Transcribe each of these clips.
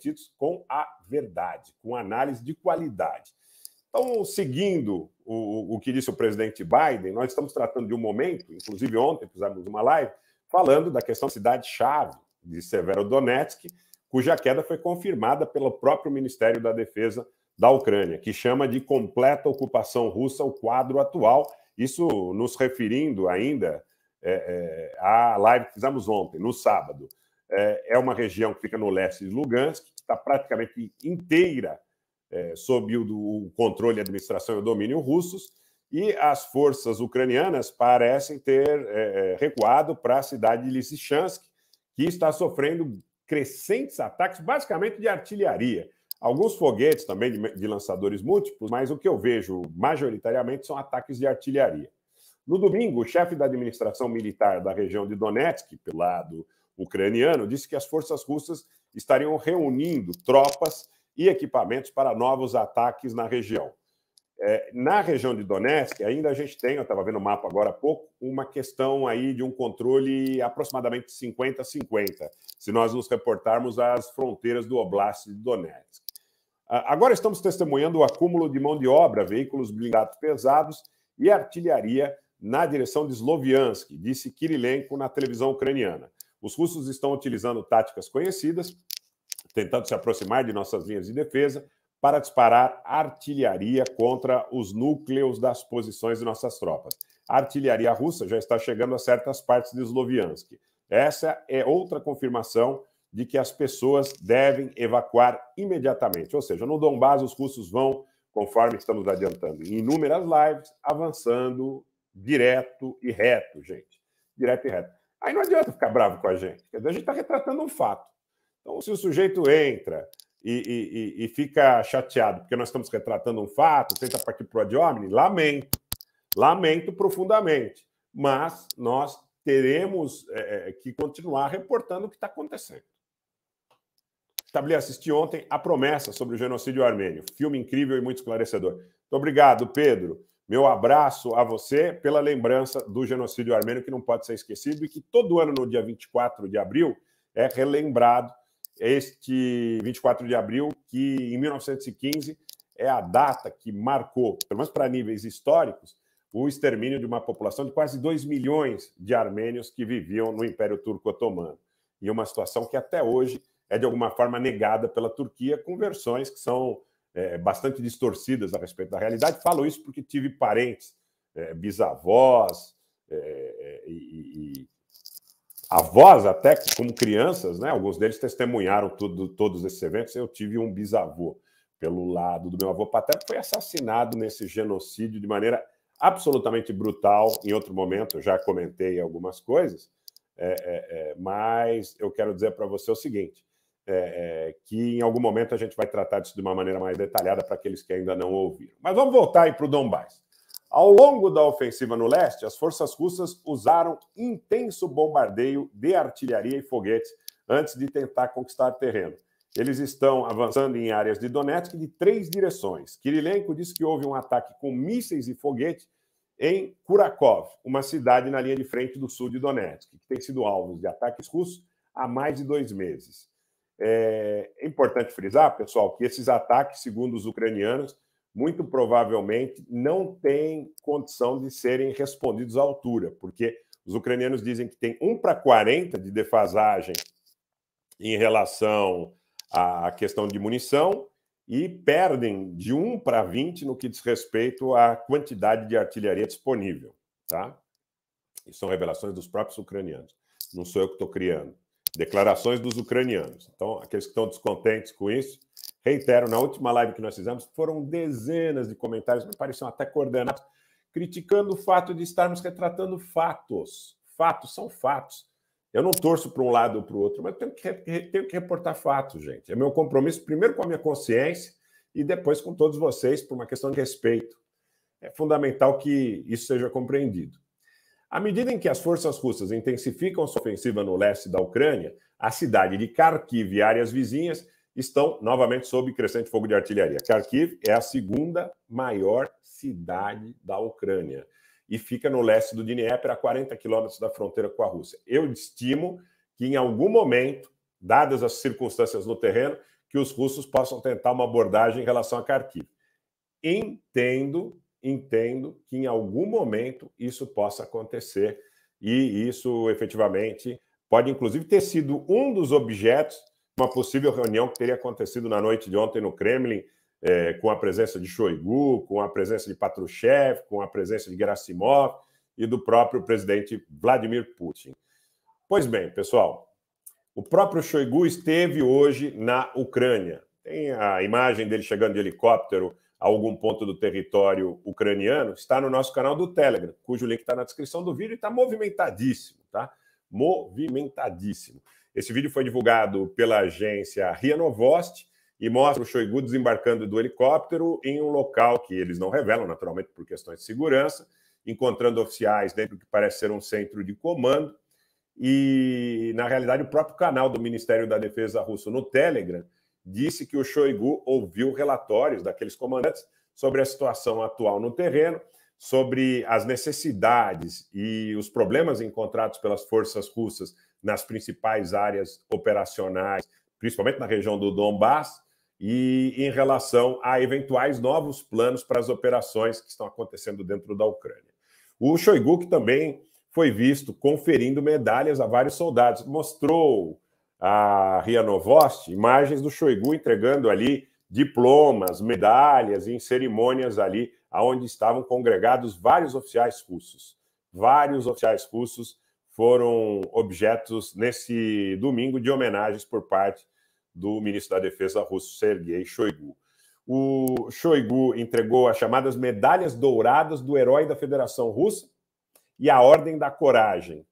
comprometidos com a verdade, com análise de qualidade. Então, seguindo o, o que disse o presidente Biden, nós estamos tratando de um momento, inclusive ontem fizemos uma live, falando da questão da cidade-chave de Severodonetsk, cuja queda foi confirmada pelo próprio Ministério da Defesa da Ucrânia, que chama de completa ocupação russa o quadro atual, isso nos referindo ainda é, é, à live que fizemos ontem, no sábado. É, é uma região que fica no leste de Lugansk, que está praticamente inteira é, sob o, o controle, administração e domínio russos, e as forças ucranianas parecem ter é, é recuado para a cidade de Lysychansk, que está sofrendo crescentes ataques, basicamente de artilharia. Alguns foguetes também de, de lançadores múltiplos, mas o que eu vejo majoritariamente são ataques de artilharia. No domingo, o chefe da administração militar da região de Donetsk, pelo lado ucraniano, disse que as forças russas estariam reunindo tropas e equipamentos para novos ataques na região. É, na região de Donetsk, ainda a gente tem, eu estava vendo o mapa agora há pouco, uma questão aí de um controle aproximadamente 50-50, se nós nos reportarmos às fronteiras do Oblast de Donetsk. Agora estamos testemunhando o acúmulo de mão de obra, veículos blindados pesados e artilharia na direção de Sloviansk, disse Kirilenko na televisão ucraniana. Os russos estão utilizando táticas conhecidas, tentando se aproximar de nossas linhas de defesa, para disparar artilharia contra os núcleos das posições de nossas tropas. A artilharia russa já está chegando a certas partes de Sloviansk. Essa é outra confirmação de que as pessoas devem evacuar imediatamente. Ou seja, no Donbass, os russos vão, conforme estamos adiantando, em inúmeras lives, avançando direto e reto, gente. Direto e reto. Aí não adianta ficar bravo com a gente. Quer dizer, a gente está retratando um fato. Então, se o sujeito entra, e, e, e, fica chateado porque nós estamos retratando um fato, tenta partir para o ad lamento, lamento profundamente, mas nós teremos é, é que continuar reportando o que está acontecendo. Estabeleci assisti ontem A Promessa sobre o Genocídio Armênio, filme incrível e muito esclarecedor. Muito obrigado, Pedro. Meu abraço a você pela lembrança do genocídio armênio, que não pode ser esquecido e que todo ano, no dia 24 de abril, é relembrado este 24 de abril, que em 1915 é a data que marcou, pelo menos para níveis históricos, o extermínio de uma população de quase 2 milhões de armênios que viviam no Império Turco Otomano. E uma situação que até hoje é de alguma forma negada pela Turquia, com versões que são é, bastante distorcidas a respeito da realidade. Falo isso porque tive parentes, é, bisavós é, é e, avós, até como crianças, né? Alguns deles testemunharam tudo, todos esses eventos. Eu tive um bisavô pelo lado do meu avô paterno, foi assassinado nesse genocídio de maneira absolutamente brutal. Em outro momento, eu já comentei algumas coisas, é, é, mas eu quero dizer para você o seguinte: é, é, que em algum momento a gente vai tratar disso de uma maneira mais detalhada para aqueles que ainda não ouviram. Mas vamos voltar aí para o Donbass. Ao longo da ofensiva no leste, as forças russas usaram intenso bombardeio de artilharia e foguetes antes de tentar conquistar terreno. Eles estão avançando em áreas de Donetsk de três direções. Kirilenko disse que houve um ataque com mísseis e foguete em Kurakov, uma cidade na linha de frente do sul de Donetsk, que tem sido alvo de ataques russos há mais de dois meses. É importante frisar, pessoal, que esses ataques, segundo os ucranianos, muito provavelmente não têm condição de serem respondidos à altura, porque os ucranianos dizem que tem 1 para 40 de defasagem em relação à questão de munição e perdem de 1 para 20 no que diz respeito à quantidade de artilharia disponível. Tá? Isso são revelações dos próprios ucranianos. Não sou eu que estou criando. Declarações dos ucranianos. Então, aqueles que estão descontentes com isso, Reitero, na última live que nós fizemos, foram dezenas de comentários, me pareciam até coordenados, criticando o fato de estarmos retratando fatos. Fatos são fatos. Eu não torço para um lado ou para o outro, mas tenho que, tenho que reportar fatos, gente. É meu compromisso, primeiro com a minha consciência e depois com todos vocês, por uma questão de respeito. É fundamental que isso seja compreendido. À medida em que as forças russas intensificam sua ofensiva no leste da Ucrânia, a cidade de Kharkiv e áreas vizinhas estão novamente sob crescente fogo de artilharia. Kharkiv é a segunda maior cidade da Ucrânia e fica no leste do Dnieper, a 40 quilômetros da fronteira com a Rússia. Eu estimo que em algum momento, dadas as circunstâncias no terreno, que os russos possam tentar uma abordagem em relação a Kharkiv. Entendo, entendo que em algum momento isso possa acontecer e isso efetivamente pode inclusive ter sido um dos objetos de uma possível reunião que teria acontecido na noite de ontem no Kremlin, é, com a presença de Shoigu, com a presença de Patrushev, com a presença de Gerasimov e do próprio presidente Vladimir Putin. Pois bem, pessoal, o próprio Shoigu esteve hoje na Ucrânia. Tem a imagem dele chegando de helicóptero a algum ponto do território ucraniano, está no nosso canal do Telegram, cujo link está na descrição do vídeo e está movimentadíssimo, tá? Movimentadíssimo. Esse vídeo foi divulgado pela agência RIA Novosti e mostra o Shoigu desembarcando do helicóptero em um local que eles não revelam, naturalmente, por questões de segurança, encontrando oficiais dentro do que parece ser um centro de comando e, na realidade, o próprio canal do Ministério da Defesa russo no Telegram disse que o Shoigu ouviu relatórios daqueles comandantes sobre a situação atual no terreno, sobre as necessidades e os problemas encontrados pelas forças russas nas principais áreas operacionais, principalmente na região do Donbass, e em relação a eventuais novos planos para as operações que estão acontecendo dentro da Ucrânia. O Shoigu, que também foi visto conferindo medalhas a vários soldados. Mostrou a Ria Novosti imagens do Shoigu entregando ali diplomas, medalhas em cerimônias ali aonde estavam congregados vários oficiais russos. Vários oficiais russos foram objetos nesse domingo de homenagens por parte do ministro da Defesa russo Sergei Shoigu. O Shoigu entregou as chamadas medalhas douradas do herói da Federação Russa, e a Ordem da Coragem.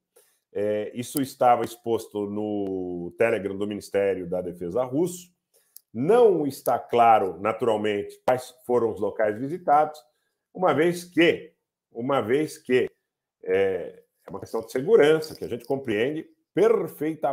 É, isso estava exposto no Telegram do Ministério da Defesa russo. Não está claro, naturalmente, quais foram os locais visitados, uma vez que, uma vez que é, é uma questão de segurança que a gente compreende perfeitamente.